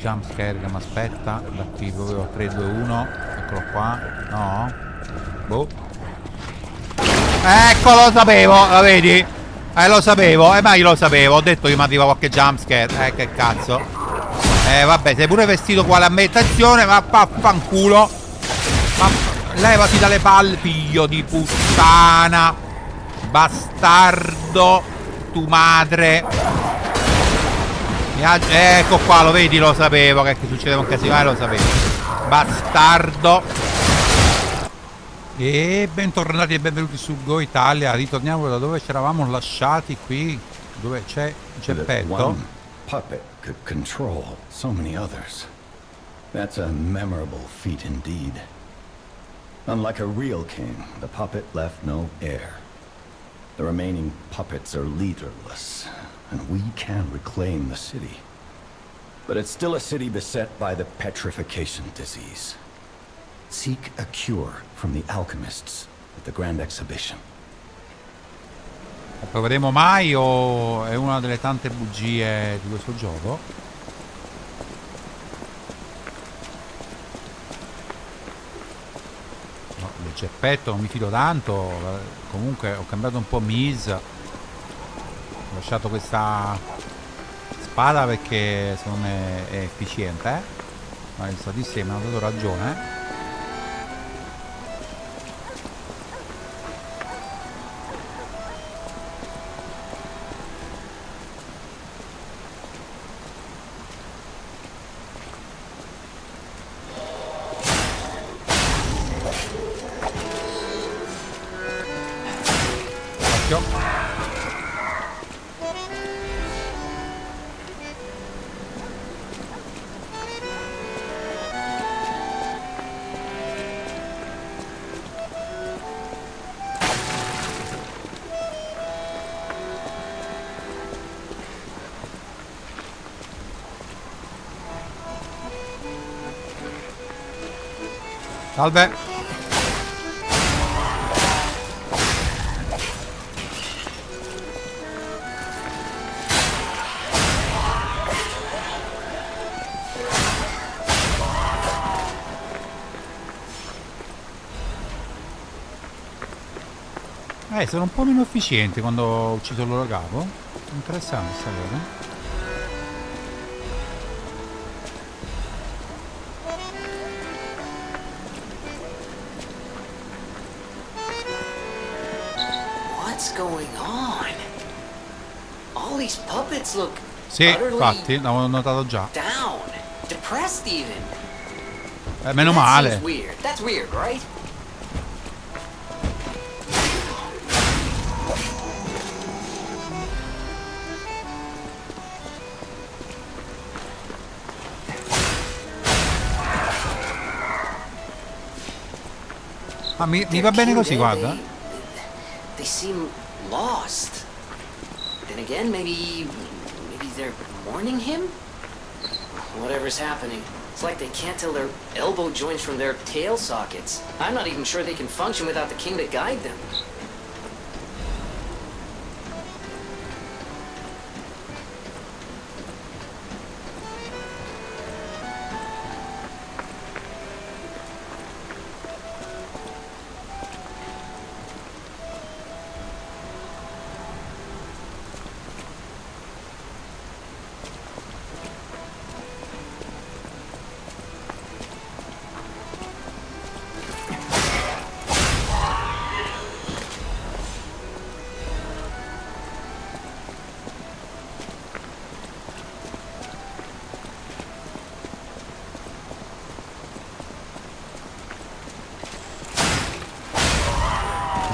jumpscare che mi aspetta. Da qui proprio 3, 2, 1. Eccolo qua. No? Boh. Ecco, lo sapevo, la vedi? Eh, lo sapevo, eh, ma io lo sapevo. Ho detto che mi arriva qualche jumpscare. Eh, che cazzo. Eh, vabbè, sei pure vestito uguale a me. Attenzione, ma fanculo. Ma levati dalle palle, figlio di puttana. Bastardo. Tu madre. Ecco qua, lo vedi, lo sapevo che succedeva un casino, eh, lo sapevo. Bastardo. E bentornati e benvenuti su Go Italia. Ritorniamo da dove ci eravamo lasciati qui, dove c'è Geppetto. Puppet could control so many others. That's a memorable feat indeed. Unlike a real king, the puppet left no heir. The remaining puppets are leaderless, and we can reclaim the city. But it's still a city beset by the petrification disease. Seek a cure from the alchemists at the Grand Exhibition. Proveremo mai o è una delle tante bugie di questo gioco? No, del geppetto non mi fido tanto, comunque ho cambiato un po' Mise, ho lasciato questa spada perché secondo me è efficiente, eh? ma il statistico mi hanno dato ragione. Salve. Eh, sono un po' meno efficienti quando ho ucciso il loro capo. Interessante sta cosa. Sì, infatti, l'avevo notato già. Eh, meno male. Ma mi, mi va bene così, guarda. They seem lost. Again, maybe maybe they're mourning him? Whatever's happening. It's like they can't tell their elbow joints from their tail sockets. I'm not even sure they can function without the king to guide them.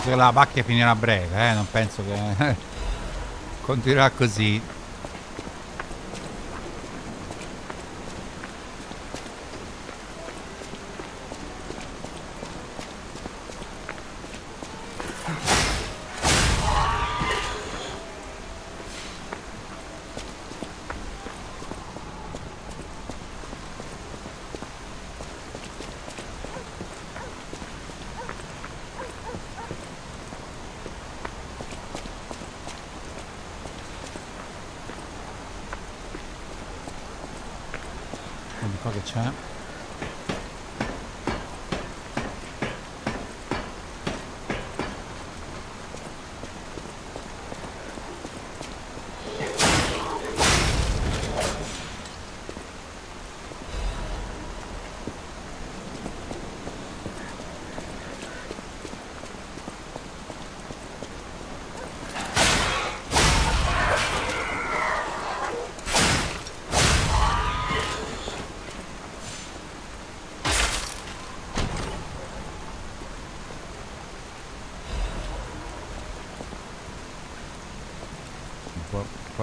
Penso che la pacchia finirà breve, eh? non penso che continuerà così. Quindi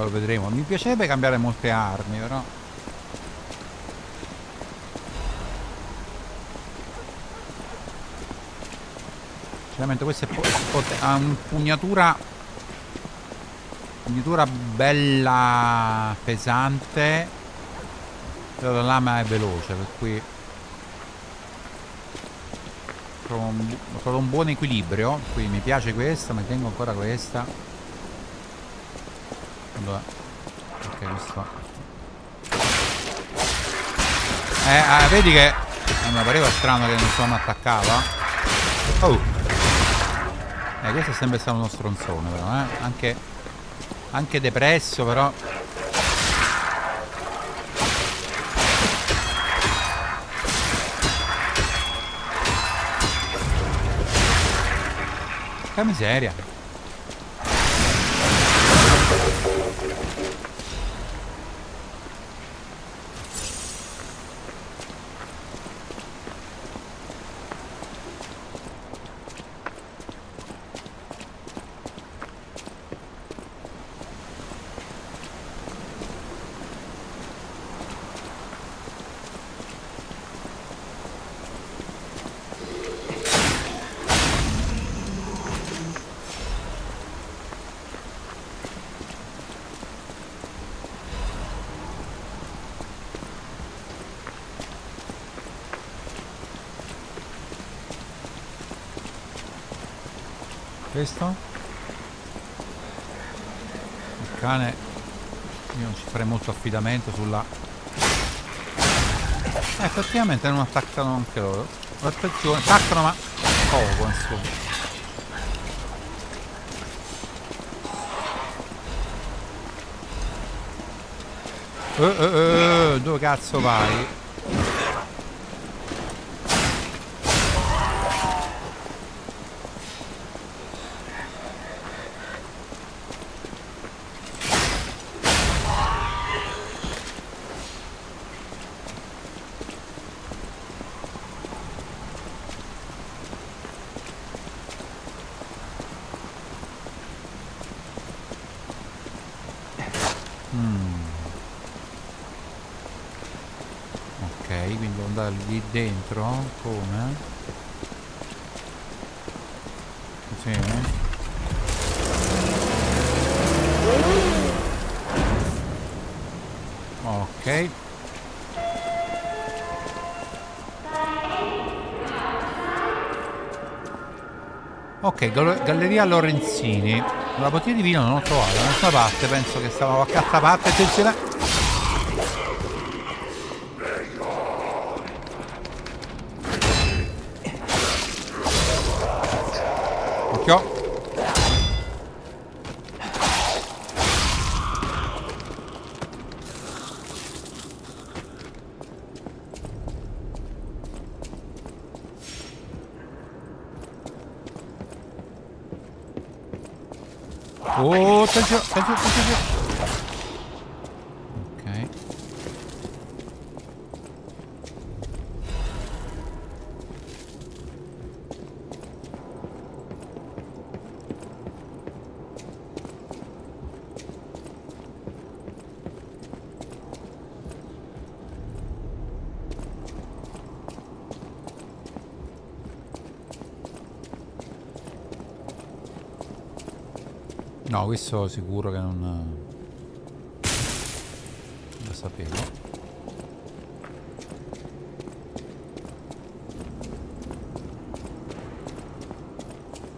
lo vedremo. Mi piacerebbe cambiare molte armi, però. Sinceramente pot- ha un'impugnatura Impugnatura bella pesante Però la lama è veloce per cui bu- trovo un buon equilibrio Qui mi piace questa, ma tengo ancora questa allora, questo. Eh, ah, vedi che. Eh, mi pareva strano che nessuno attaccava. Oh! Eh, questo è sempre stato uno stronzone, però, eh. Anche. Anche depresso, però. Che miseria. Questo? Il cane Io non ci farei molto affidamento sulla eh, effettivamente non attaccano anche loro attenzione attaccano ma poco insomma Eh, eh, eh, dove cazzo vai? Ok, quindi devo andare lì dentro, come? Sì. Ok. Ok, gal- Galleria Lorenzini. La bottiglia di vino non l'ho trovata da nessuna parte, penso che stavo a cazzo a parte, attenzione. Occhio. Oh, attenzione, attenzione, attenzione. Ok. No, questo sicuro che non... Lo sapevo.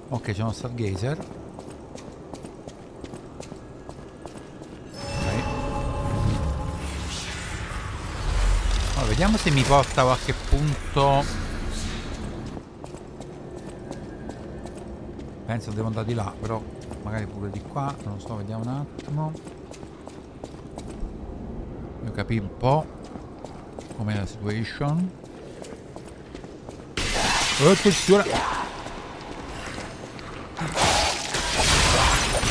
Ok, c'è uno Stargazer. Ok. Allora, vediamo se mi porta a qualche punto penso devo andare di là però magari pure di qua non lo so vediamo un attimo. Io capì un po' com'è la situation. Attenzione!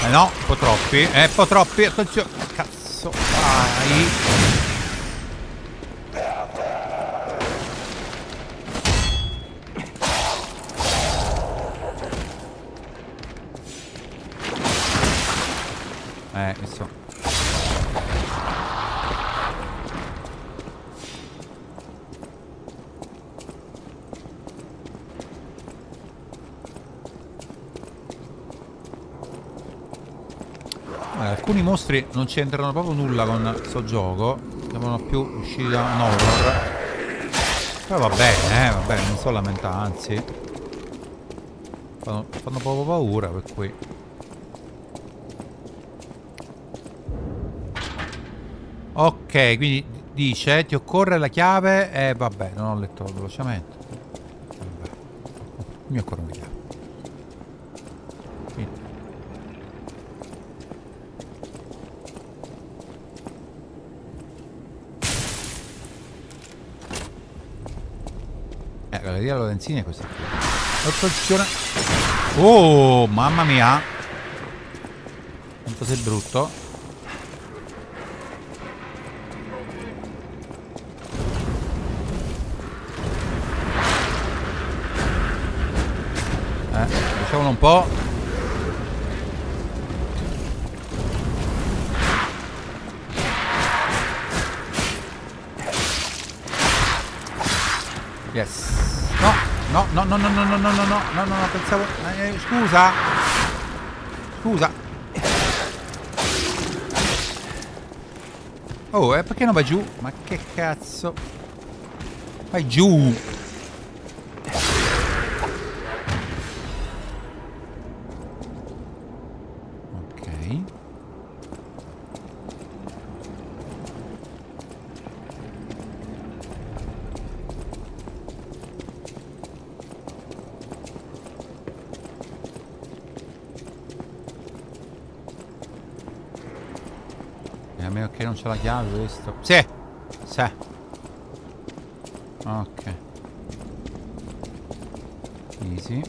Eh no un po' troppi eh un po' troppi attenzione! Cazzo vai mostri non c'entrano proprio nulla con questo gioco. Sembrano più usciti da un horror. Però va bene, eh, va bene, non so lamentare, anzi. Fanno, fanno proprio paura per cui. Ok, quindi dice ti occorre la chiave e eh, vabbè, non ho letto velocemente. Vabbè. Mi occorre una chiave. È questa. Attenzione. Oh, mamma mia. Quanto sei brutto. Eh, diciamolo un po'. No, no, no, no, no, no, no, no, no, no, no, no, pensavo... Eh, scusa! Scusa! Oh, eh, perché non vai giù? Ma che cazzo? Vai giù! Chiave questo. Sì. Sì. Ok. Easy.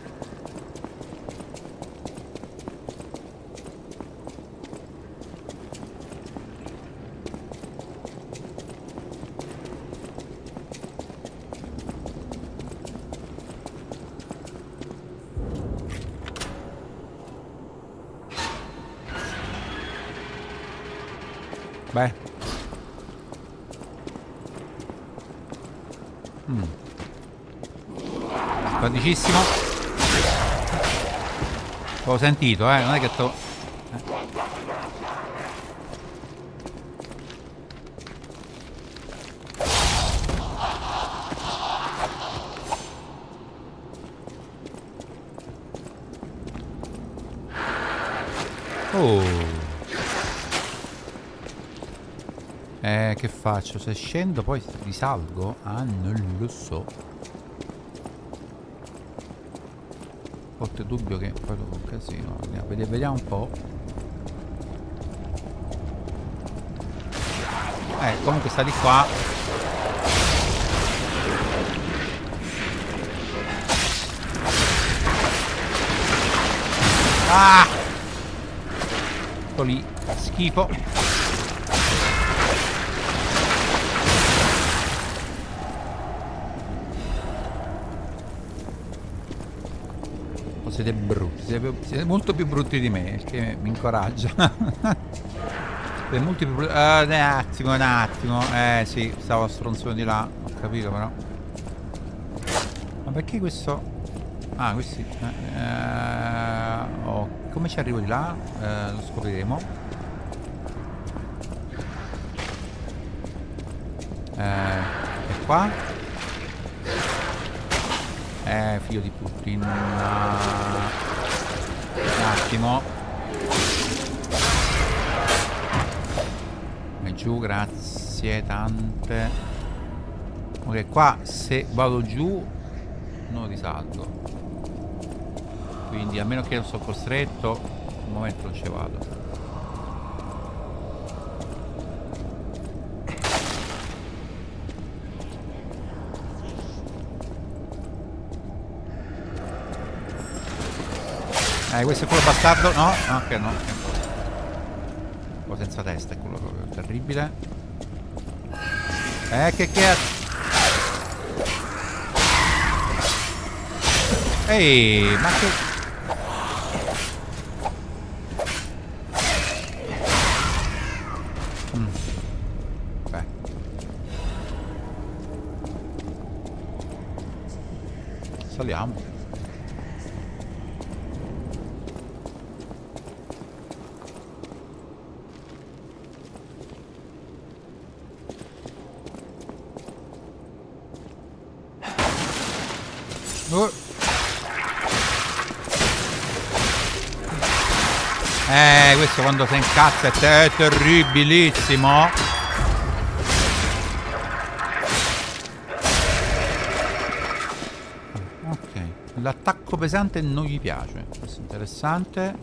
Sentito, eh. Non è che sto... Oh. Eh, che faccio? Se scendo poi risalgo? Ah, non lo so. Forte dubbio che poi dopo un casino vediamo, vediamo un po' eh comunque sta di qua. Ah! Lì schifo siete brutti, siete, siete, molto più brutti di me, che mi incoraggia. siete molto più brutti. Uh, un attimo, un attimo. Eh sì, stavo stronzone di là, ho capito però. Ma perché questo... Ah, questi... Eh, eh, oh, come ci arrivo di là? Eh, lo scopriremo. Eh, e qua? Eh, figlio di Putin. Un attimo. E giù, grazie tante. Ok, qua se vado giù non risalgo. Quindi a meno che non sono costretto, al momento non ci vado. Eh, questo è quello bastardo. No, ok, no. Quello senza testa è quello proprio terribile. Eh, che cazzo. Ehi, ma che... Mm. Beh. Saliamo. Oh. Eh, questo incazza è, te- è terribilissimo. Ok, l'attacco pesante non gli piace. Questo è interessante.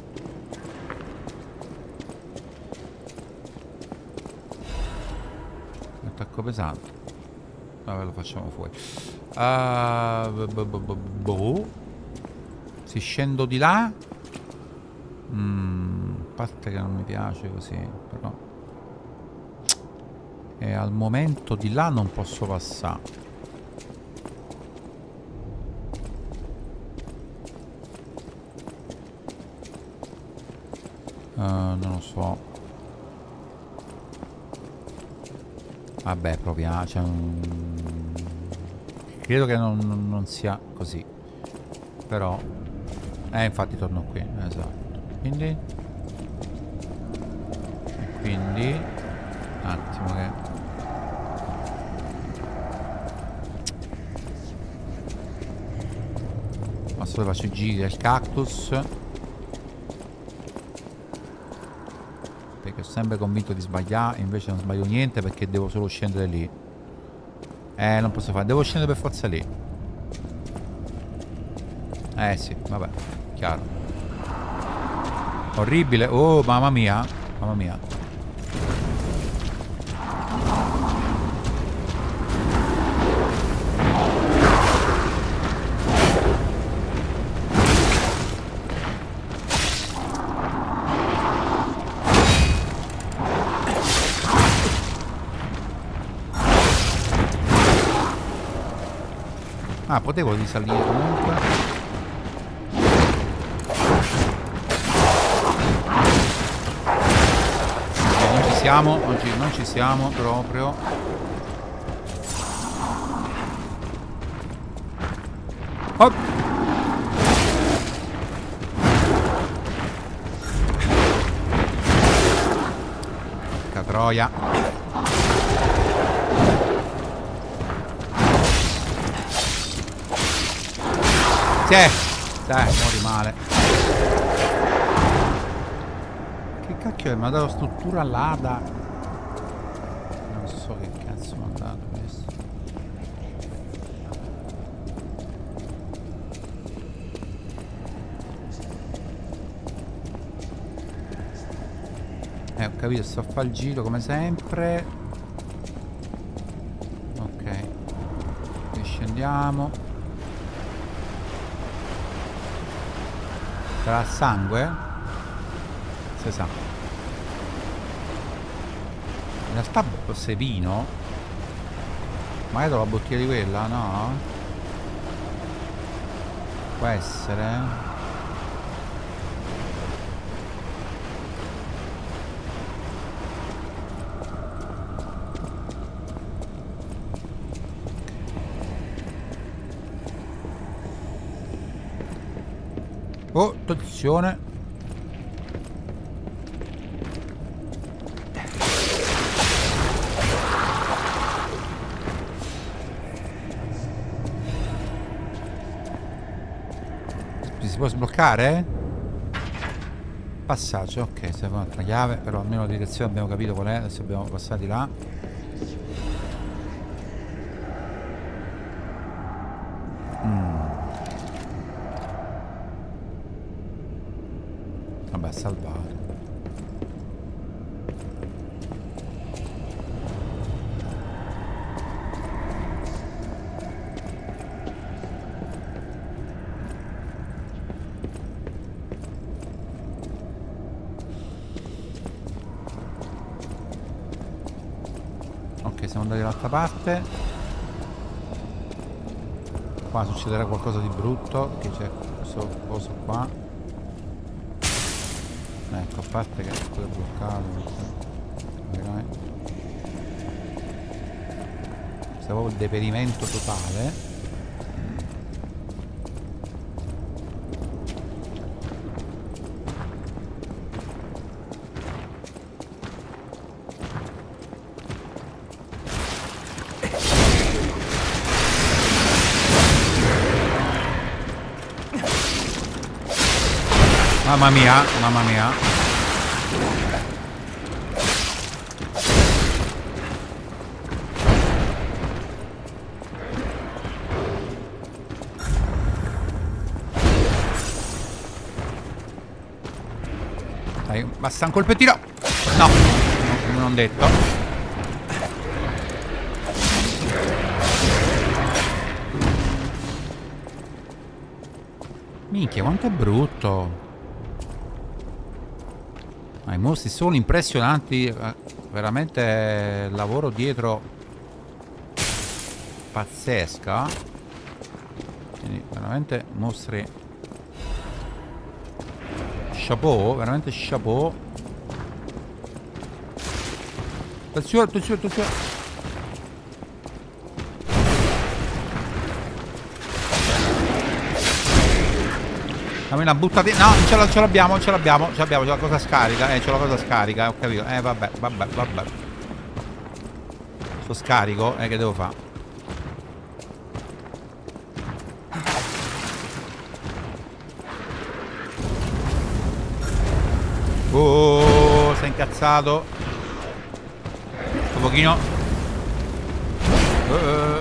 L'attacco pesante. Vabbè, lo facciamo fuori. Uh, boh. Se scendo di là. Mm, parte che non mi piace così, però. E al momento di là non posso passare. Uh, non lo so. Vabbè, proviamo. C'è un... Credo che non, non, non, sia così. Però... Eh, infatti torno qui. Esatto. Quindi... Quindi... Un attimo che... Ma solo faccio i giri del cactus. Perché sono sempre convinto di sbagliare, invece non sbaglio niente perché devo solo scendere lì. Eh, non posso fare. Devo scendere per forza lì. Eh sì, vabbè. Chiaro. Orribile. Oh, mamma mia. Mamma mia. Potevo risalire comunque. Non ci siamo, oggi non ci siamo proprio. Hop. Porca Sì, dai, muori male. Che cacchio è? Mi ha dato struttura l'ada. Non so che cazzo mi ha dato questo. Eh, ho capito, sto a fare il giro come sempre. Ok. Qui Sarà sangue? Si sa. In realtà fosse vino? Do la bottiglia di quella, no? Può essere. Oh, attenzione. Si può sbloccare? Passaggio, ok, serve un'altra chiave, però almeno la direzione abbiamo capito qual è, adesso dobbiamo passare di là. ha salvato. Ok, siamo andati dall'altra parte. Qua succederà qualcosa di brutto, che c'è questo coso qua. Ecco, a parte che è bloccato. Veramente. Proprio il deperimento totale. Mamma mia, mamma mia. Dai, basta un colpettino. No, non detto. Minchia, quanto è brutto. Mostri sono impressionanti. eh, Veramente lavoro dietro pazzesca. Quindi veramente mostri. Chapeau, veramente chapeau. Attenzione, attenzione, attenzione. Dammi una buttatina. No, ce, la- ce l'abbiamo, ce l'abbiamo, ce l'abbiamo, c'è la cosa scarica. Eh, c'è la cosa scarica, ho capito. Eh, vabbè, vabbè, vabbè. Sto scarico, eh, che devo fare? Oh, sei incazzato. Un pochino. Eh.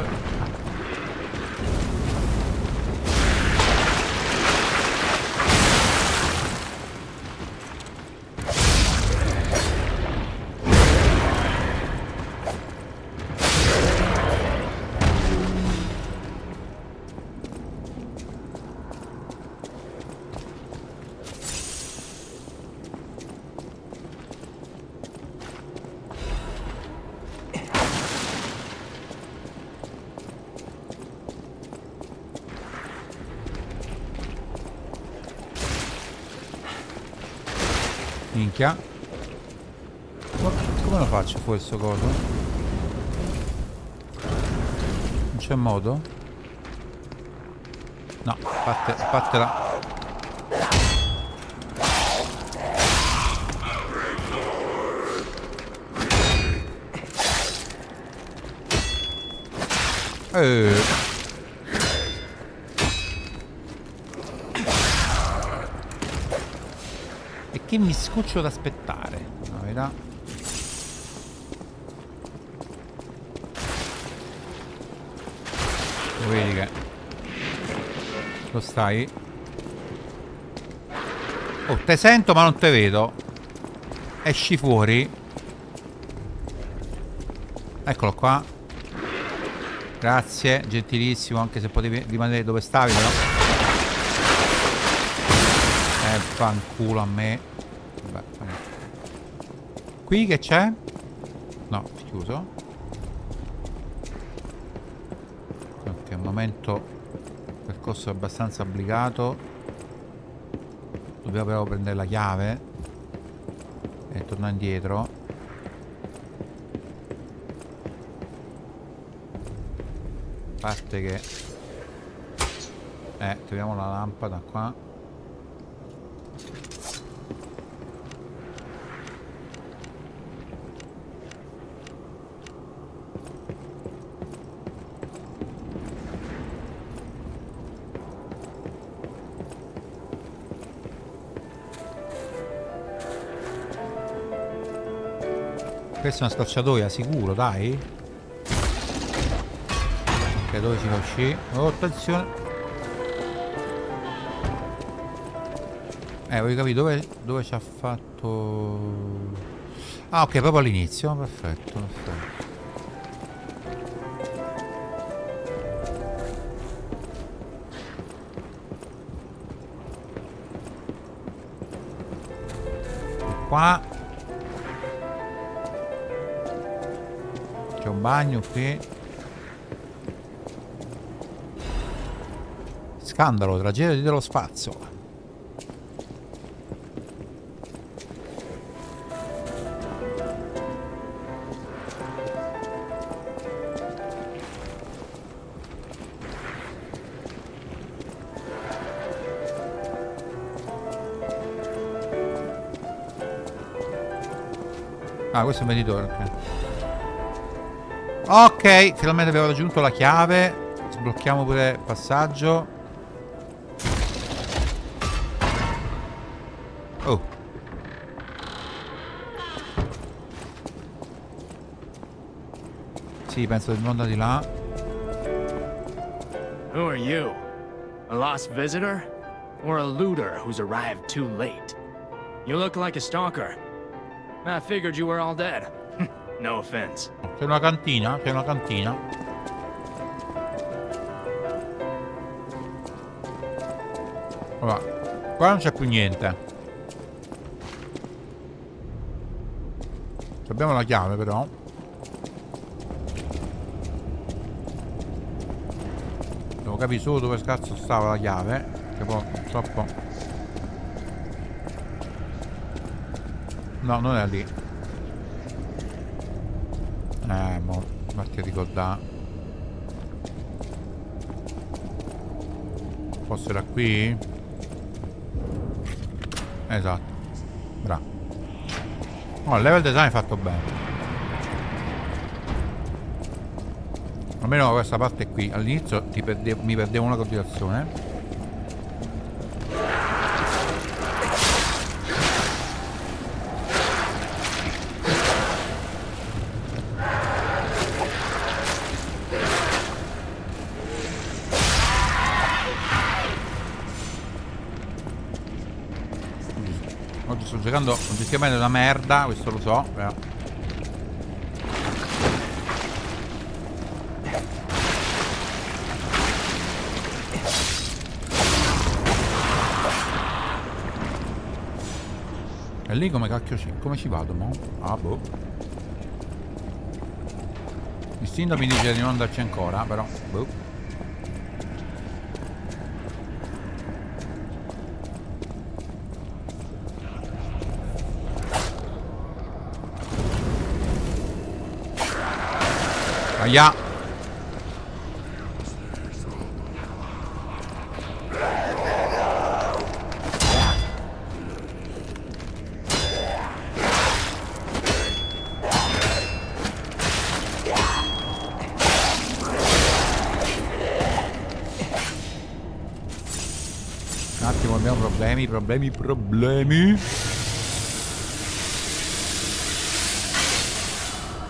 Faccio fuori sto coso? Non c'è modo? No, fatte, fatela. Eh. E che mi scoccio ad aspettare? La verità. Vedi che lo stai? Oh, te sento ma non te vedo. Esci fuori. Eccolo qua. Grazie, gentilissimo, anche se potevi rimanere dove stavi però. Eh, fanculo a me. Vabbè. Qui che c'è? No, chiuso. Ok, al momento percorso abbastanza obbligato. Dobbiamo però prendere la chiave e tornare indietro. A parte che... Eh, troviamo la lampada qua. Questa è una scocciatoia, sicuro, dai. Ok, dove si fa uscire? Oh, attenzione. Eh, voglio capire dove, dove ci ha fatto... Ah, ok, proprio all'inizio. Perfetto, perfetto. qua bagno qui scandalo tragedia dello spazio Ah, questo è un venditore, ok. Ok, finalmente abbiamo raggiunto la chiave. Sblocchiamo pure il passaggio. Oh. Sì, penso di non di là. Who are you? A lost visitor? Or a looter who's arrived too late? You look like a stalker. I figured you were all dead. no offense. C'è una cantina, c'è una cantina. Allora, qua non c'è più niente. Abbiamo la chiave però. Devo capire solo dove cazzo stava la chiave. Che poi purtroppo No, non è lì. Eh, mo, a ricordare. Forse era qui? Esatto. Bravo. Oh, il level design è fatto bene. Almeno questa parte qui. All'inizio mi perdevo una continuazione. Giocando oggettivamente una merda, questo lo so, però. E lì come cacchio ci, come ci vado, mo? Ah, boh. Istinto mi dice di non andarci ancora, però, boh. Aia. Un attimo abbiamo problemi, problemi, problemi.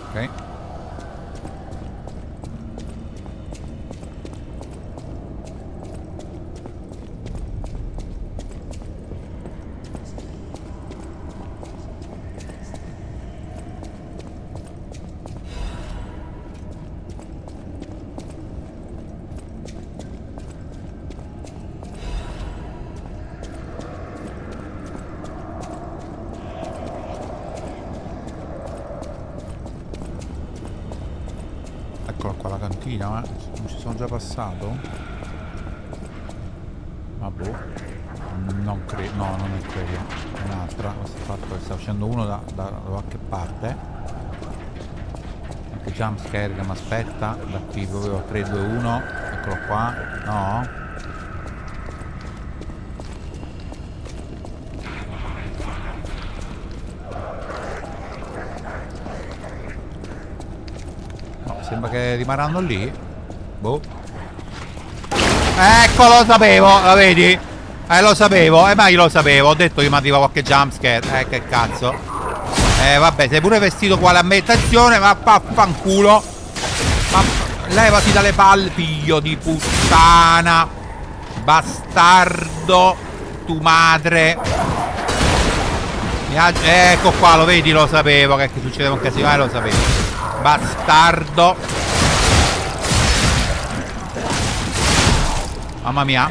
Ok. passato? Ma boh. Non credo. No, non è quello. È un'altra. Questo fatto che sta uscendo uno da, da, da qualche parte. Anche jumpscare che mi aspetta. Da qui proprio 3, 2, 1. Eccolo qua. No. sembra che rimarranno lì. Boh. Ecco, lo sapevo, la vedi? Eh, lo sapevo, eh, ma io lo sapevo. Ho detto che mi arriva qualche jumpscare. Eh, che cazzo. Eh, vabbè, sei pure vestito quale a me. Attenzione, ma fanculo. Levati dalle palle, figlio di puttana. Bastardo. tu madre. Ecco qua, lo vedi, lo sapevo che succedeva un casino, eh, lo sapevo. Bastardo. Mamma mia.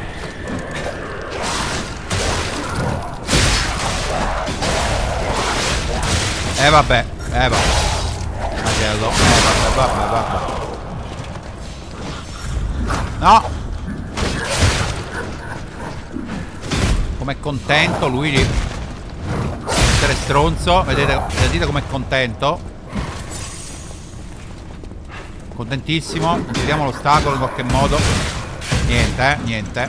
Eh vabbè, eh vabbè. Fratello, eh vabbè, vabbè, vabbè. No! Com'è contento lui di essere stronzo. Vedete, vedete com'è contento. Contentissimo. Vediamo l'ostacolo in qualche modo. Niente, eh, niente.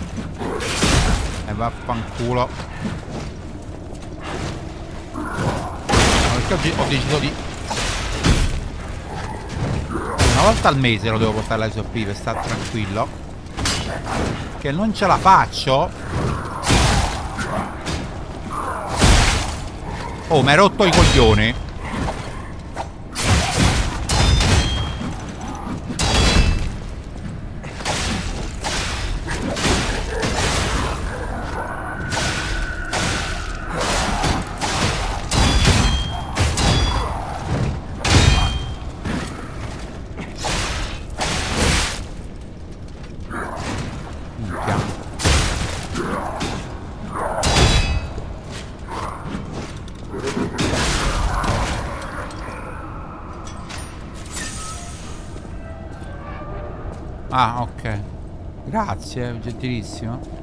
E vaffanculo. Perché oggi ho deciso di una volta al mese lo devo portare all'ISOP per stare tranquillo che non ce la faccio. Oh, mi hai rotto i coglioni Grazie, gentilissimo.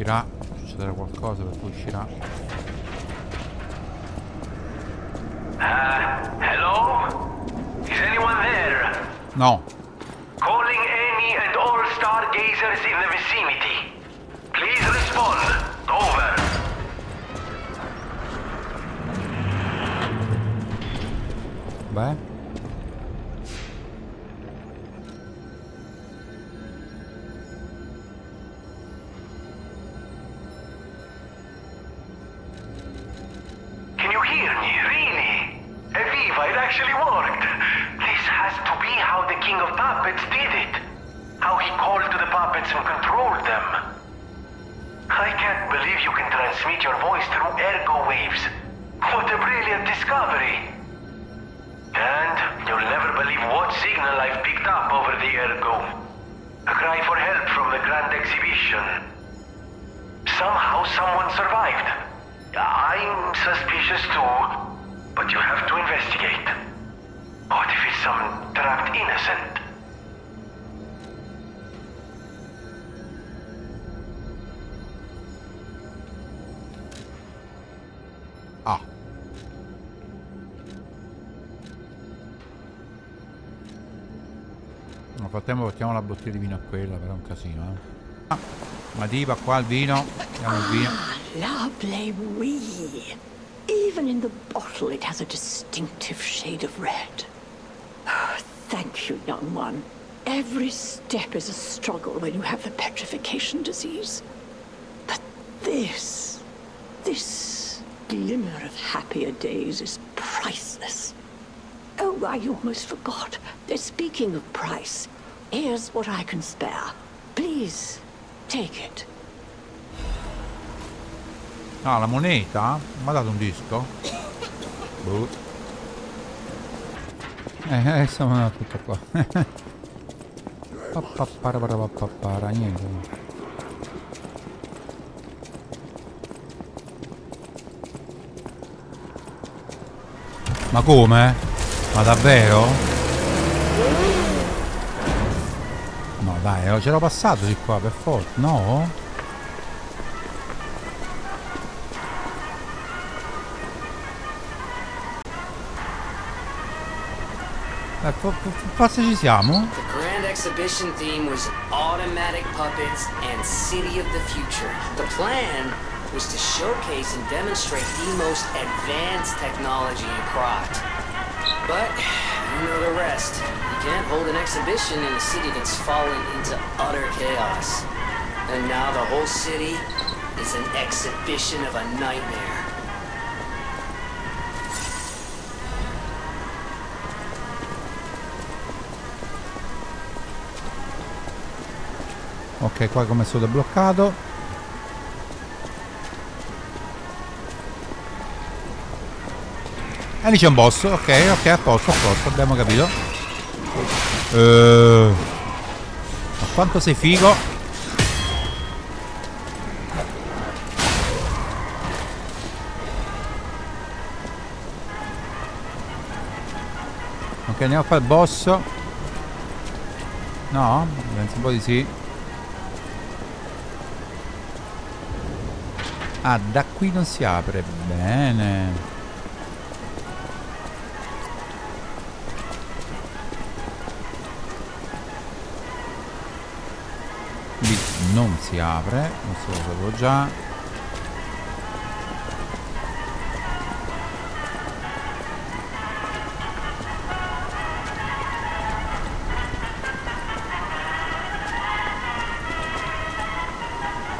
uscirà, succederà qualcosa per cui uscirà. Uh, hello? Is anyone there? No. Bottiglia di vino a quella, però è un casino, eh. Ah, Madiba qua il vino, diamo il vino. Ah, lovely wee. Even in the bottle it has a distinctive shade of red. Oh, thank you, young one. Every step is a struggle when you have the petrification disease. But this, this glimmer of happier days is priceless. Oh, I almost forgot. Speaking of price, here's what I can spare. Please, take it. No, la moneta? Mi ha dato un disco? Boh. Eh, eh, siamo tutto qua. Pappaparapapapara, niente. Ma come? Ma davvero? Dai, eh, c'ero passato di qua per forza, no? Fo- forse ci siamo? The grand exhibition theme was automatic puppets and city of the future. The plan was to showcase and demonstrate the most advanced technology in Krot. But you know the rest. You can't hold an exhibition in a city that's fallen into utter chaos. And now the whole city is an exhibition of a nightmare. Ok, qua come stato bloccato. E lì c'è un boss, ok, ok, a posto, a posto, abbiamo capito. Ma quanto sei figo? Ok, andiamo a fare il boss. No? Penso un po' di sì. Ah, da qui non si apre. Bene. Lì non si apre, questo lo sapevo già.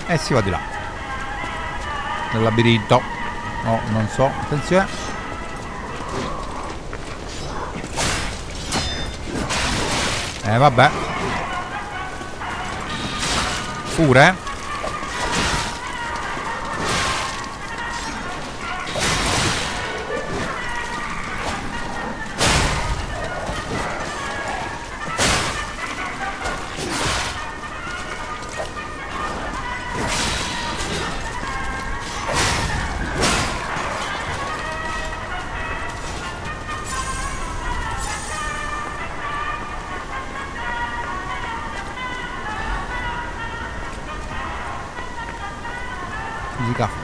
E si va di là. Nel labirinto. No non so attenzione. Eh vabbè pure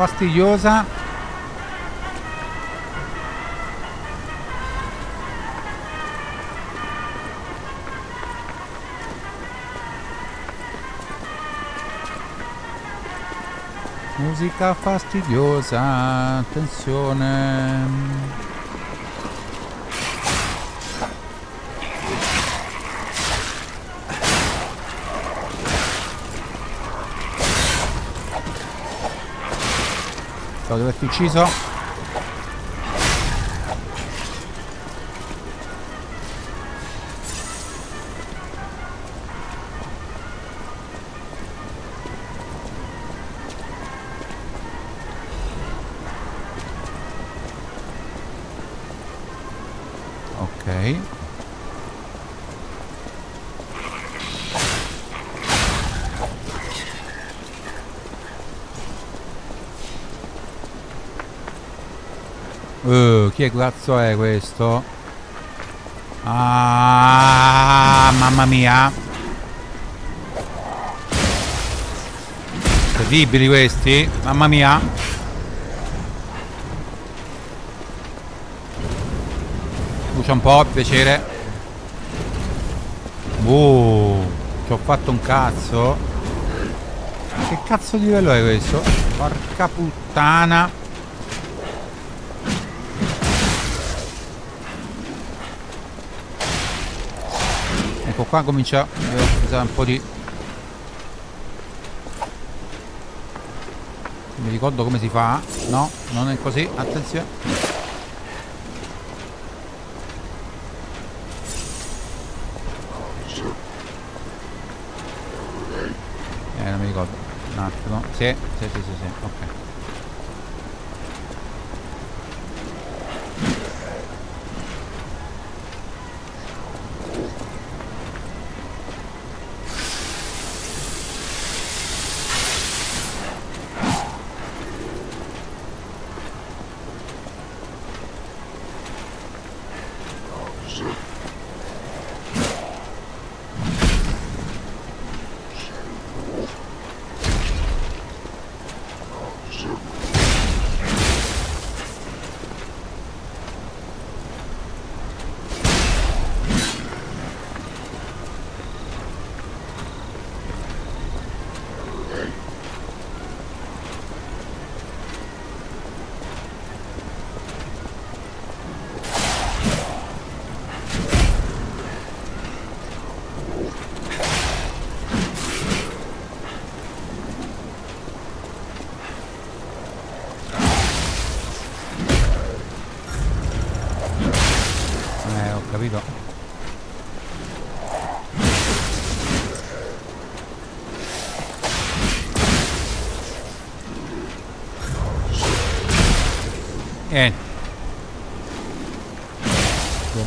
fastidiosa. Musica fastidiosa attenzione Averti ucciso. È cazzo è questo? Ah, mamma mia. Terribili questi, mamma mia. Brucia un po', piacere. Uh, ci ho fatto un cazzo. Che cazzo di livello è questo? Porca puttana. ecco qua comincia eh, a usare un po' di mi ricordo come si fa no? Non è così attenzione. Eh non mi ricordo. Un attimo. Sì sì sì sì, sì. ok.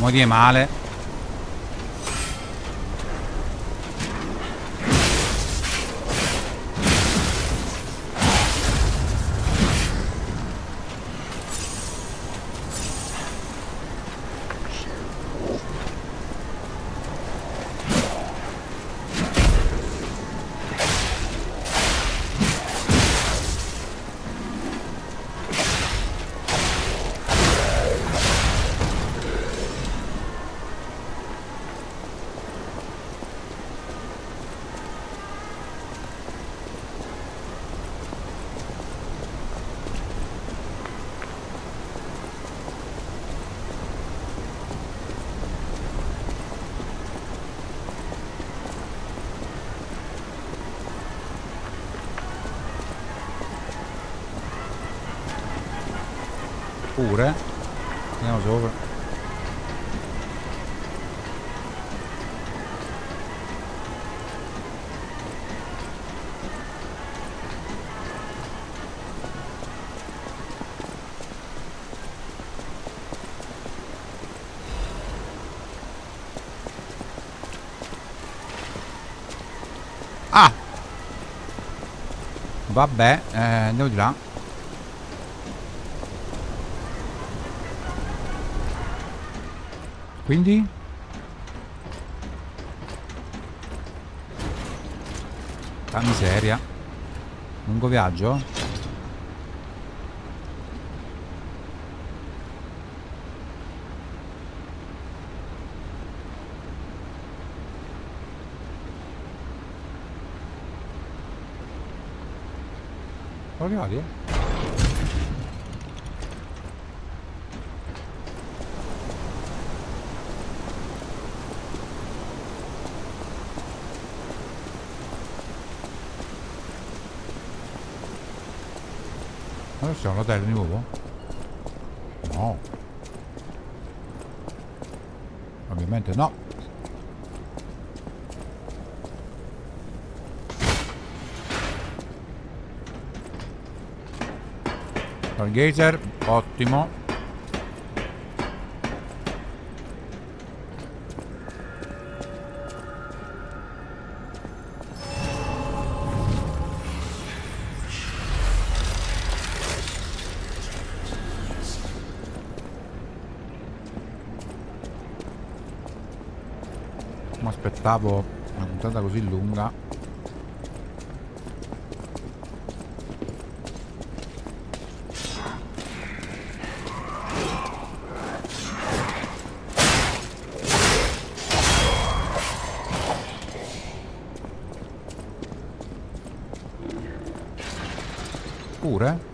Dire male. Pure. Andiamo sopra. Ah! Vabbè, eh, andiamo di là. Quindi? La miseria. Lungo viaggio? Siamo arrivati? Adesso siamo all'hotel di nuovo? No. Ovviamente no. Stargazer, ottimo. Aspettavo una puntata così lunga. Pure?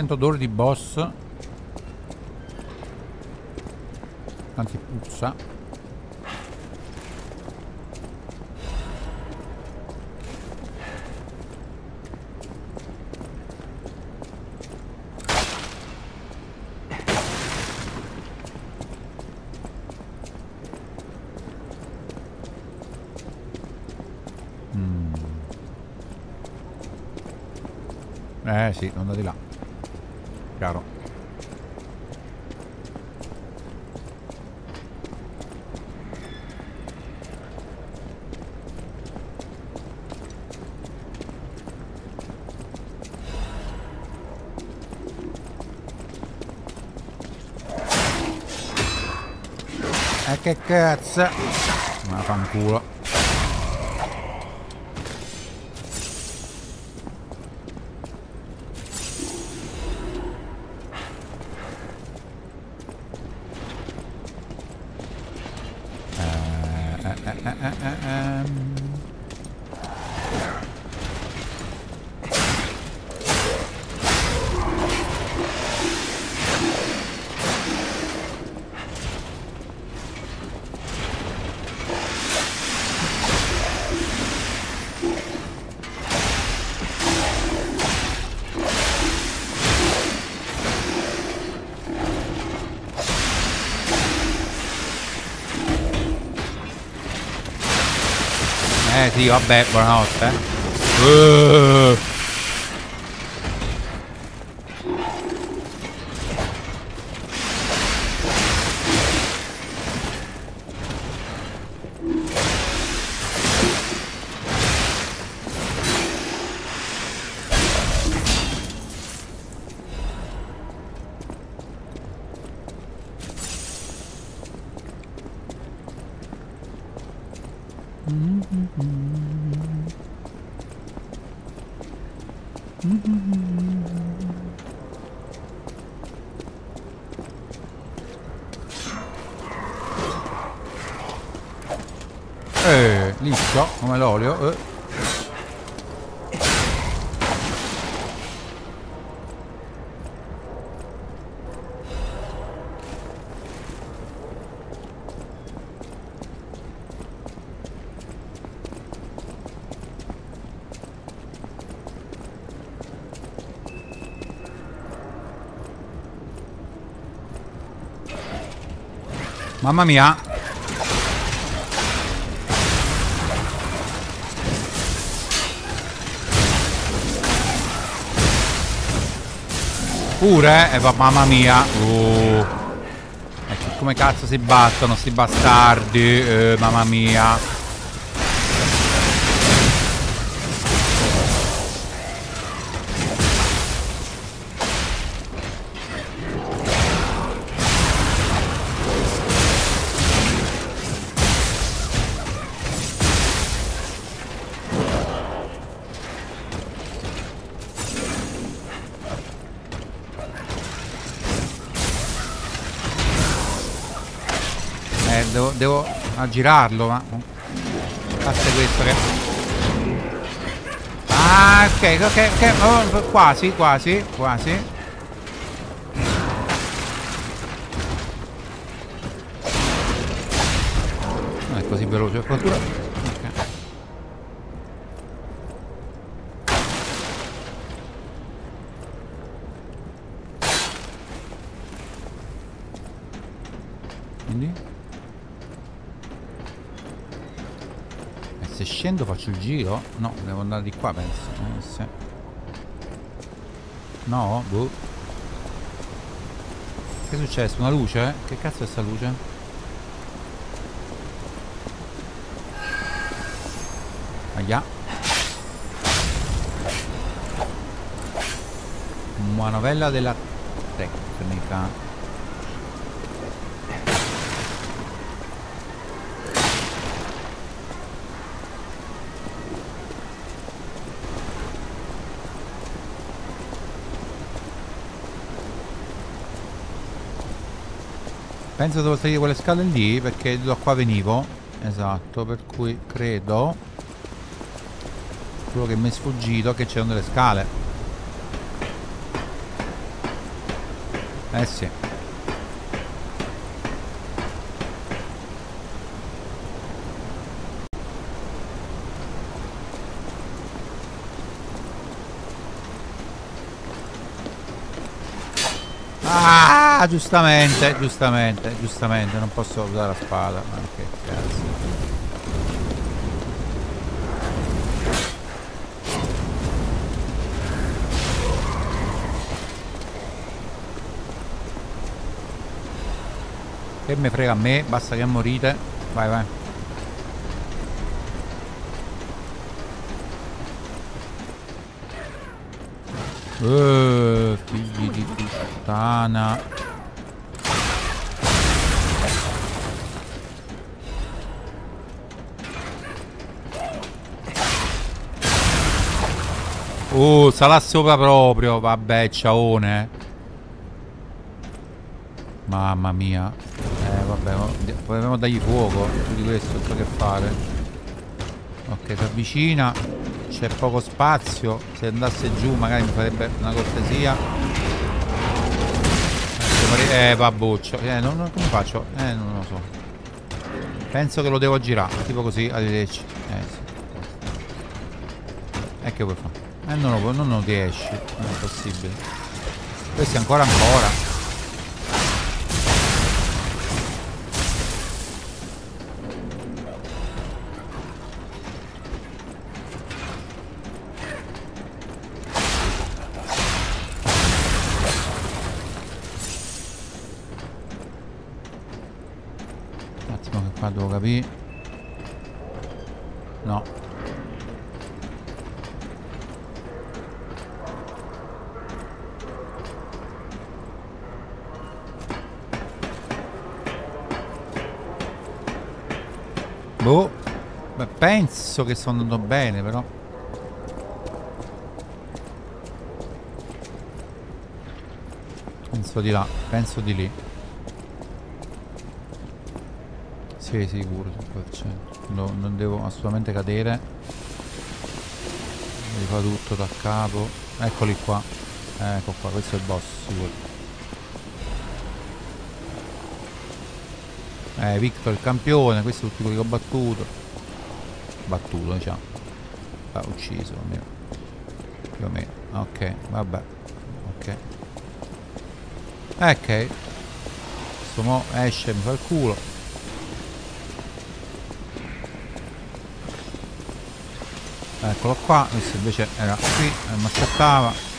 Sento odore di boss. Anzi puzza. Mm. Eh sì, non da di là. Chiaro. Eh che cazzo. Ma fanculo Eh sì, vabbè, buonanotte. eh. Uh. Eh, liscio, come l'olio. Eh. Mamma mia. Pure? Eh, mamma mia. Uh. E che- come cazzo si battono sti bastardi? Eh, mamma mia. Devo, aggirarlo, ma... È questo che... Ah, ok, ok, ok, oh, quasi, quasi, quasi. Non è così veloce, fortuna. Ok. Quindi? E se scendo faccio il giro? No, devo andare di qua penso. Eh, sì. No? Boh. Che è successo? Una luce? Che cazzo è sta luce? Aia. Manovella della tecnica. Penso devo salire quelle scale lì perché da qua venivo. Esatto, per cui credo quello che mi è sfuggito che c'erano delle scale. Eh sì. Ah, giustamente, giustamente, giustamente, non posso usare la spada. Ma che cazzo. Che me frega a me, basta che morite. Vai, vai. Uh, figli di puttana. Uh, sarà sopra proprio. Vabbè, ciaone. Mamma mia. Eh, vabbè, proviamo a dargli fuoco. Più di questo, non so che fare. Ok, si avvicina. C'è poco spazio. Se andasse giù magari mi farebbe una cortesia. Eh, babbuccio. Eh, non, non, come faccio? Eh, non lo so. Penso che lo devo girare. Tipo così, arrivederci. Eh, sì. E che vuoi fare? Eh, non, lo, non, non riesci. Non è possibile. Questi ancora ancora. Un attimo che qua devo capire. No. Boh. Beh, penso che sto andando bene, però. Penso di là, penso di lì. Sì, sicuro, 100%. No, non devo assolutamente cadere. Devo tutto da capo. Eccoli qua. Ecco qua, questo è il boss, sicuro. Eh, Victor il campione, questo è tutti quelli che ho battuto. Battuto, diciamo. Ah, ucciso, almeno. Più o meno. Ok, vabbè. Ok. Ok. Questo mo esce, mi fa il culo. Eccolo qua, questo invece era qui, e mi aspettava.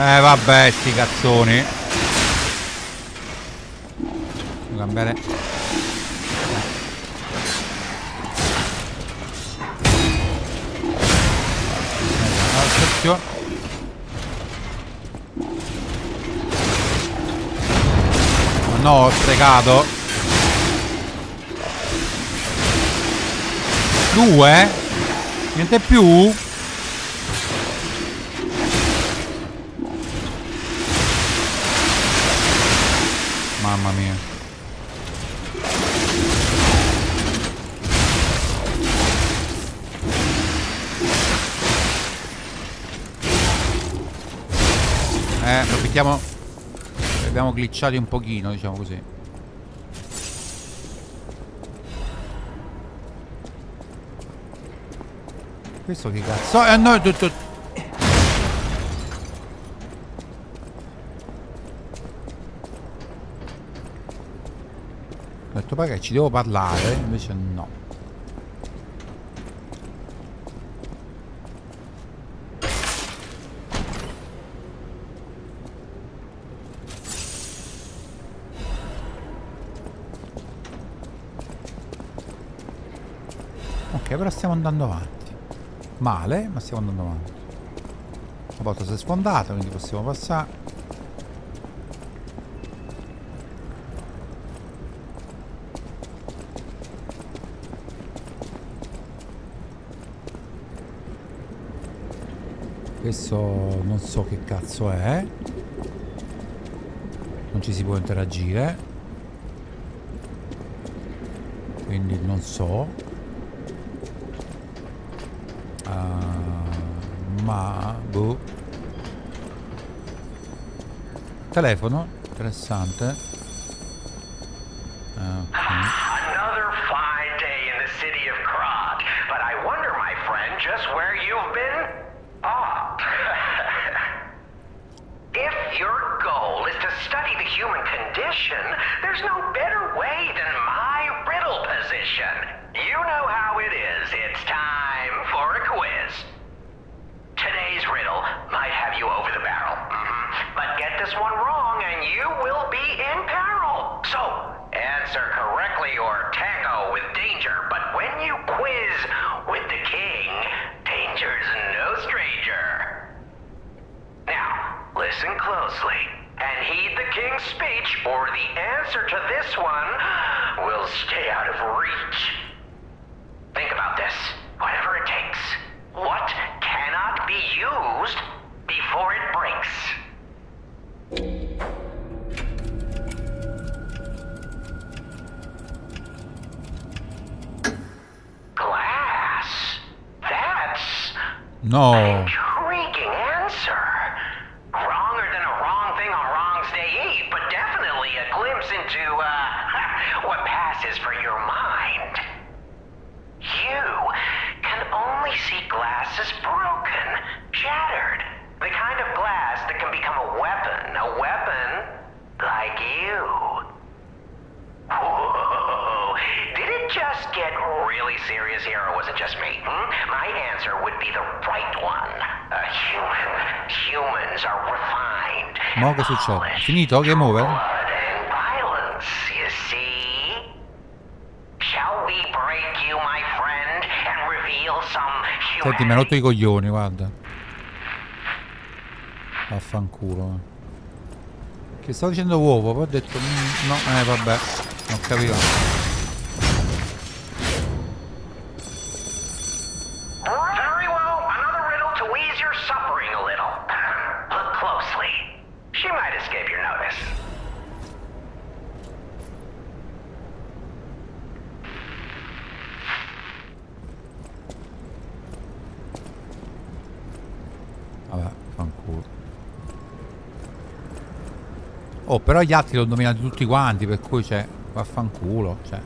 Eh vabbè, sti cazzoni. Devo cambiare. Attenzione. No, ho sprecato. Due? Niente più? Glitchati un pochino, diciamo così. Questo che cazzo? Eh no, tutto. Ho detto perché ci devo parlare, invece no. Però stiamo andando avanti. Male, ma stiamo andando avanti. La porta si è sfondata, quindi possiamo passare. Questo non so che cazzo è. Non ci si può interagire. Quindi non so. Ah, ma boh. Telefono, interessante. Or tango with danger. But when you quiz with the king, danger's no stranger. Now, listen closely and heed the king's speech, or the answer to this one will stay out of reach. Think about this. No. Mo che succede? Finito? Game over? Senti, mi ha rotto i coglioni, guarda. Vaffanculo. eh. Che stavo dicendo uovo, poi ho detto... mm, no, eh vabbè. Non capivo. Però gli altri li ho dominati tutti quanti, per cui c'è... Vaffanculo, cioè...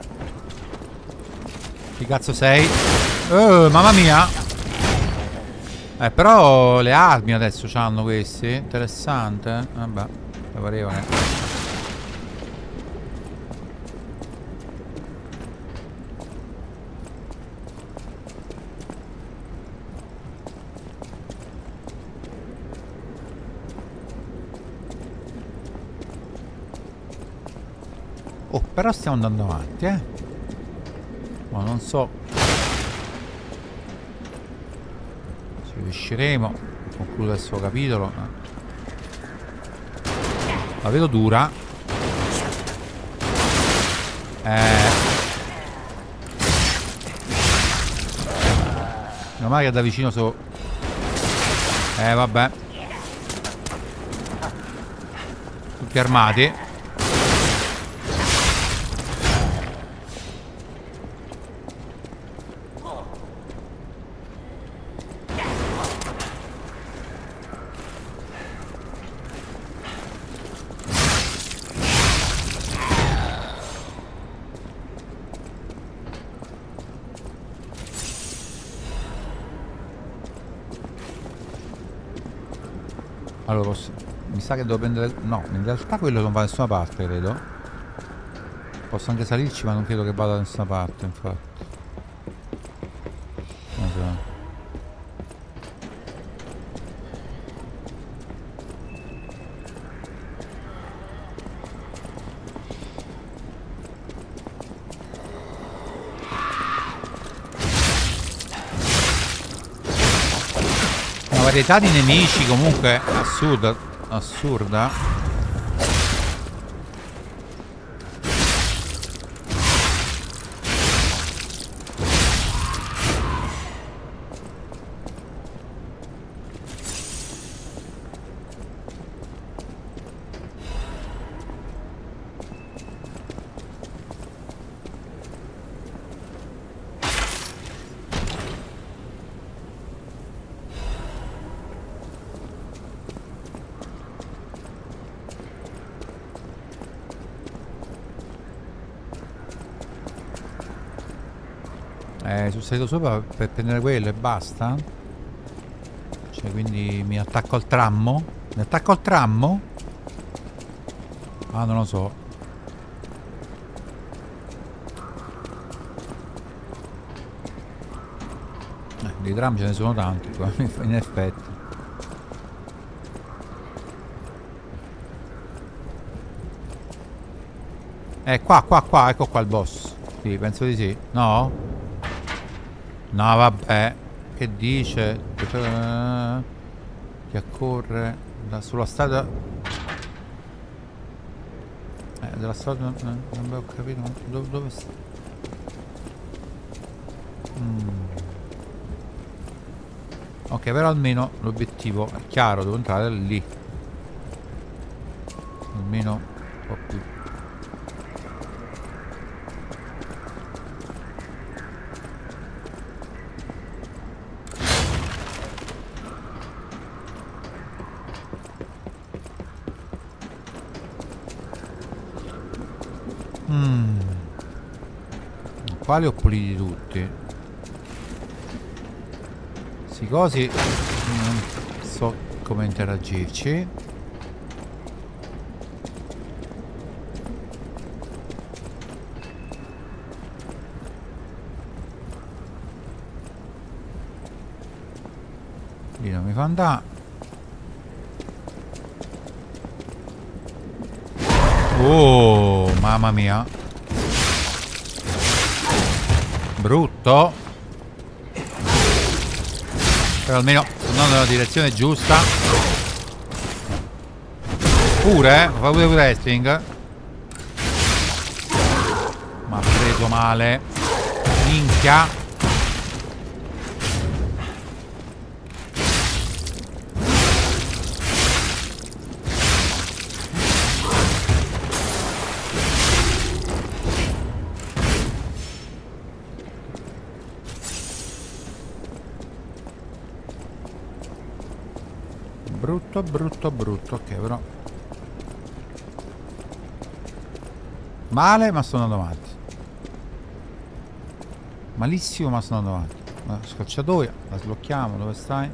Chi cazzo sei? Oh, mamma mia! Eh, però le armi adesso c'hanno questi. Interessante, eh? Vabbè, mi pareva Oh, però stiamo andando avanti, eh. Ma non so. Se riusciremo a concludere questo capitolo. eh. La vedo dura. Eh. Meno male che da vicino so. Eh vabbè. Tutti armati. Allora, posso- mi sa che devo prendere... No, in realtà quello non va da nessuna parte, credo. Posso anche salirci, ma non credo che vada da nessuna parte, infatti. Non so. Varietà di nemici comunque assurda. Assurda. Salito sopra per prendere quello e basta? Cioè, quindi mi attacco al trammo? Mi attacco al trammo? Ah, non lo so. Eh, di tram ce ne sono tanti qua, in effetti. Eh, qua, qua, qua, ecco qua il boss. Sì, penso di sì. No? No, vabbè. Che dice? Che accorre sulla strada... Eh, della strada non, non avevo capito. Dove, dove sta? Mm. Ok, però almeno l'obiettivo è chiaro, devo entrare lì. Almeno un po' più qua li ho puliti tutti? Sti cosi non so come interagirci. Lì non mi fa andare Oh, mamma mia Brutto. Però almeno andando nella direzione giusta. Pure, fa pure wrestling. Ma ha preso male. Minchia. Brutto, brutto. Ok, però... Male, ma sto andando avanti. Malissimo, ma sto andando avanti. La scocciatoia, la sblocchiamo, dove stai?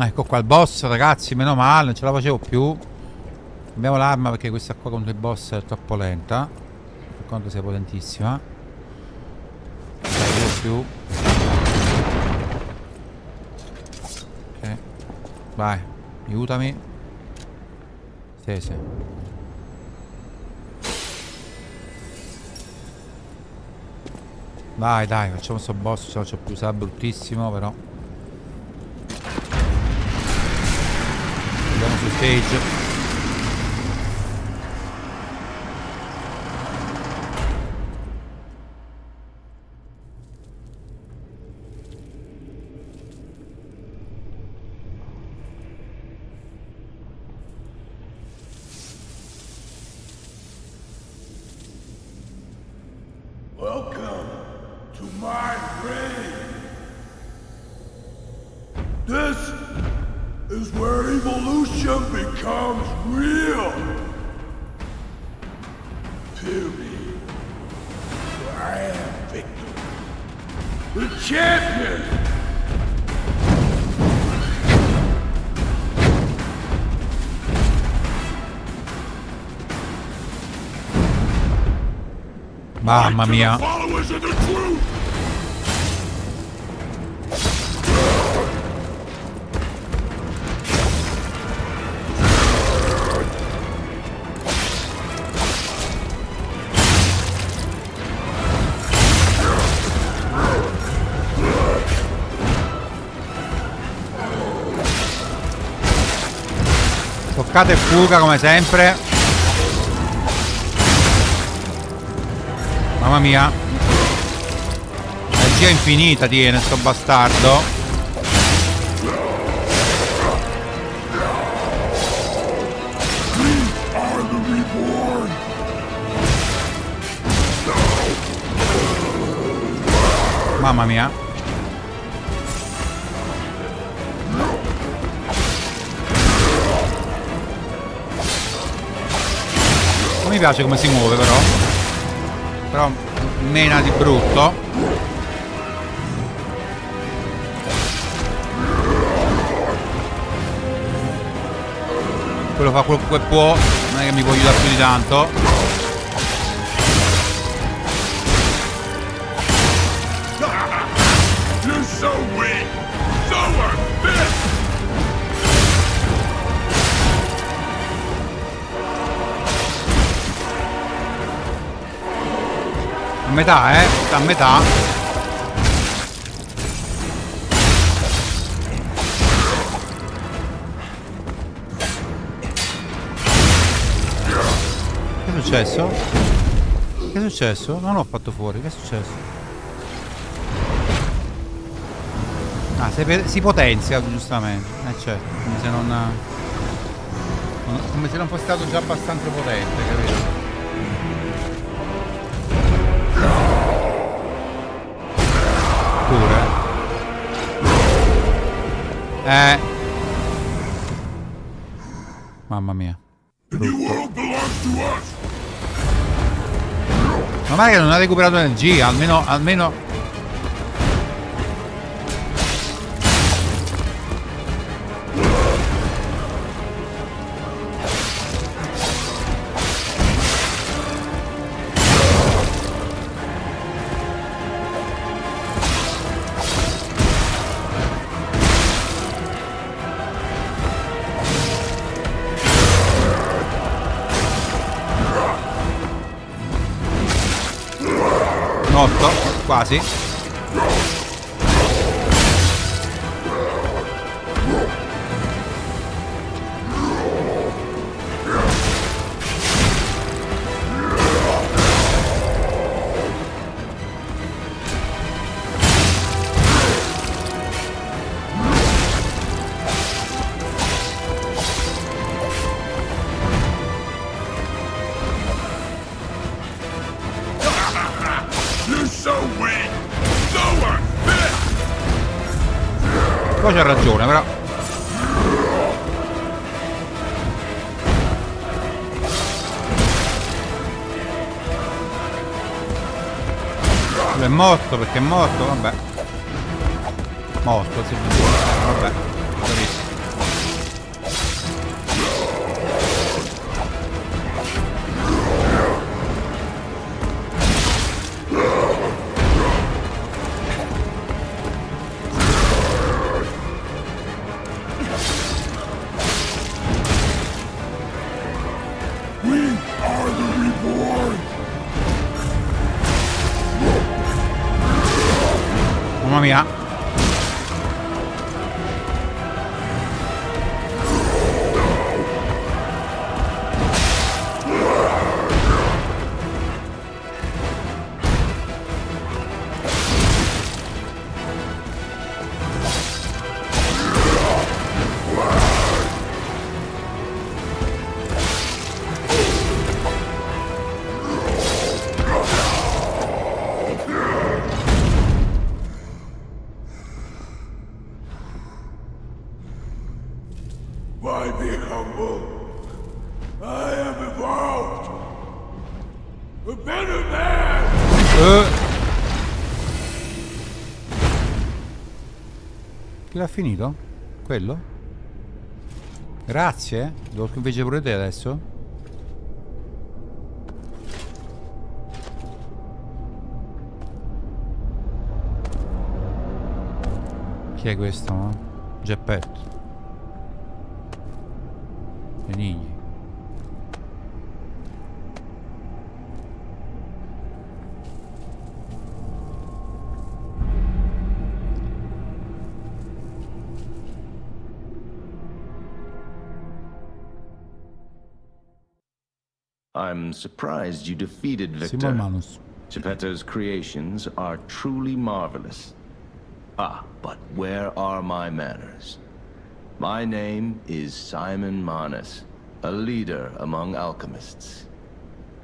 Ecco qua il boss ragazzi, meno male, non ce la facevo più. Abbiamo l'arma perché questa qua contro il boss è troppo lenta. Per quanto sia potentissima. Non ce la facevo più. Ok. Vai, aiutami. Sì, sì. Dai, dai, facciamo sto boss, ce la faccio più, sarà bruttissimo però. Su stage Mamma mia. Followers of the truth! Toccata e fuga come sempre. Mamma mia. Energia infinita tiene sto bastardo. Mamma mia. Non mi piace come si muove però. Però mena di brutto. Quello fa quello che può, non è che mi può aiutare più di tanto. Metà, eh? Sta a metà. Che è successo? Che è successo? Non l'ho fatto fuori, che è successo? Ah, si, potenzia giustamente. Eh certo, come se non- Come se non fosse stato già abbastanza potente, capito? Eh. Mamma mia. Ma magari che non ha recuperato energia, almeno, almeno... Morto, quasi. Morto perché è morto, vabbè. Morto, sì. Vabbè, finito? Quello? Grazie. Devo invece pure te adesso? Chi è questo? no? Geppetto. Benigni. I'm surprised you defeated Victor. Manus. Geppetto's creations are truly marvelous. Ah, but where are my manners? My name is Simon Manus, a leader among alchemists.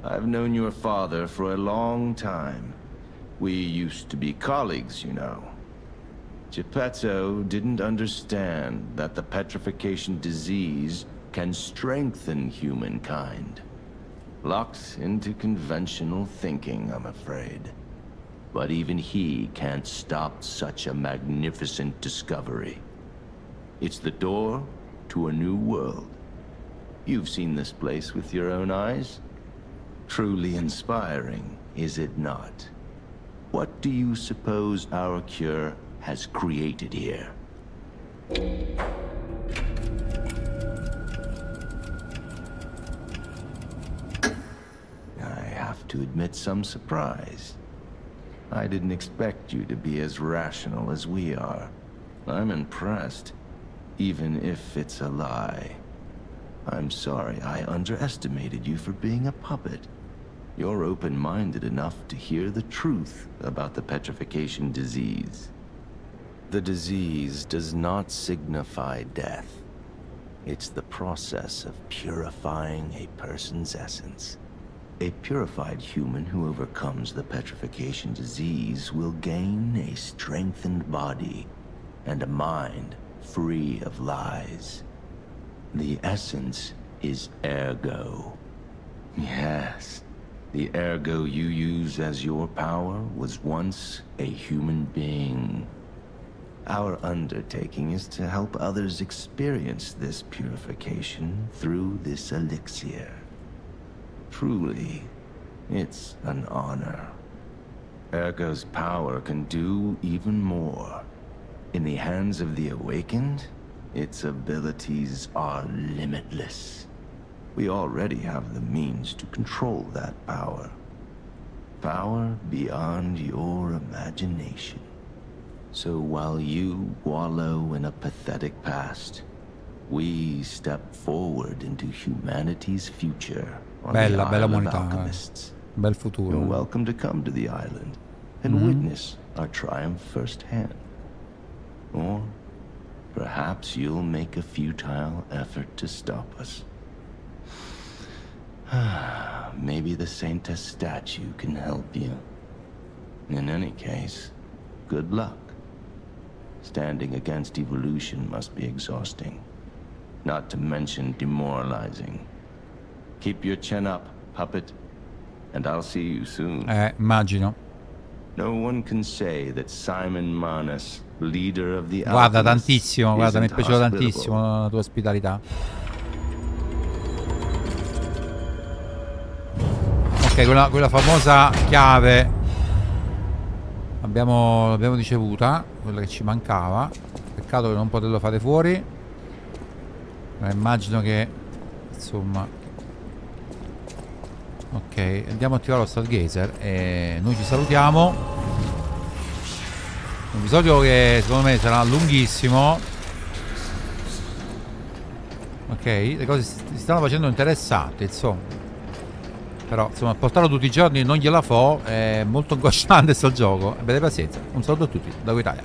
I've known your father for a long time. We used to be colleagues, you know. Geppetto didn't understand that the petrification disease can strengthen humankind. Locked into conventional thinking, I'm afraid. But even he can't stop such a magnificent discovery. It's the door to a new world. You've seen this place with your own eyes. Truly inspiring, is it not? What do you suppose our cure has created here? To admit some surprise. I didn't expect you to be as rational as we are. I'm impressed, even if it's a lie. I'm sorry I underestimated you for being a puppet. You're open-minded enough to hear the truth about the petrification disease. The disease does not signify death. It's the process of purifying a person's essence. A purified human who overcomes the petrification disease will gain a strengthened body and a mind free of lies. The essence is ergo. Yes, the ergo you use as your power was once a human being. Our undertaking is to help others experience this purification through this elixir. Truly, it's an honor. Ergo's power can do even more. In the hands of the Awakened, its abilities are limitless. We already have the means to control that power. Power beyond your imagination. So while you wallow in a pathetic past, we step forward into humanity's future Bella, bella umanità. eh. Bel You're welcome to come to the island and witness our triumph firsthand. Or perhaps you'll make a futile effort to stop us. Maybe the Saintess statue can help you. In any case, good luck. Standing against evolution must be exhausting. Not to mention demoralizing. Keep your chin up, puppet, and I'll see you soon. Eh, immagino. No one can say that Simon Manus, leader of the Guarda, tantissimo, guarda, mi è piaciuta tantissimo la tua ospitalità. Ok, quella, quella famosa chiave abbiamo, l'abbiamo ricevuta, quella che ci mancava. Peccato che non poterlo fare fuori. Ma immagino che, insomma... Ok, andiamo a attivare lo Stargazer e noi ci salutiamo. Un episodio che secondo me sarà lunghissimo. Ok, le cose si stanno facendo interessanti, insomma. Però, insomma, portarlo tutti i giorni non gliela fo, è molto angosciante sto gioco. Abbiate pazienza. Un saluto a tutti, da Italia.